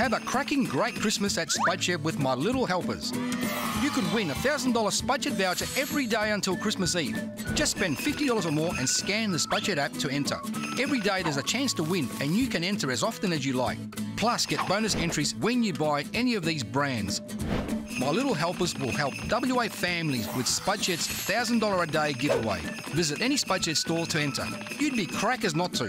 Have a cracking great Christmas at Spudshed with my little helpers. You could win a $1,000 Spudshed voucher every day until Christmas Eve. Just spend $50 or more and scan the Spudshed app to enter. Every day there's a chance to win and you can enter as often as you like. Plus, get bonus entries when you buy any of these brands. My Little Helpers will help WA families with Spudshed's $1,000 a day giveaway. Visit any Spudshed store to enter. You'd be crackers not to.